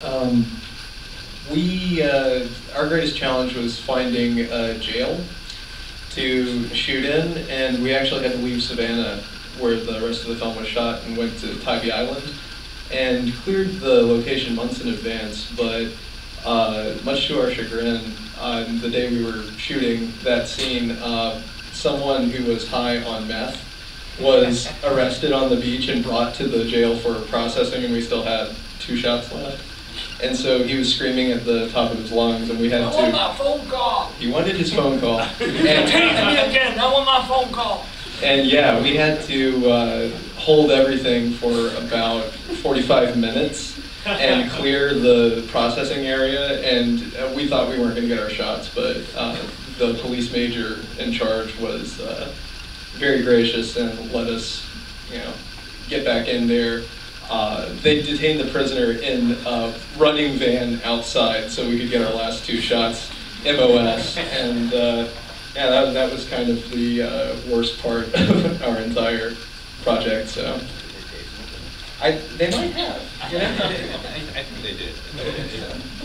Um, we, uh, our greatest challenge was finding a jail to shoot in, and we actually had to leave Savannah, where the rest of the film was shot, and went to Tybee Island, and cleared the location months in advance, but uh, much to our chagrin, on the day we were shooting that scene, uh, someone who was high on meth was arrested on the beach and brought to the jail for processing, and we still had two shots left. And so he was screaming at the top of his lungs, and we had I want to. my phone call. He wanted his phone call. And, again. I want my phone call. and yeah, we had to uh, hold everything for about 45 minutes and clear the processing area. And uh, we thought we weren't going to get our shots, but uh, the police major in charge was uh, very gracious and let us, you know, get back in there. Uh, they detained the prisoner in a running van outside so we could get our last two shots, MOS. And uh, yeah, that, that was kind of the uh, worst part of our entire project. So I, they might have. I, I think they did.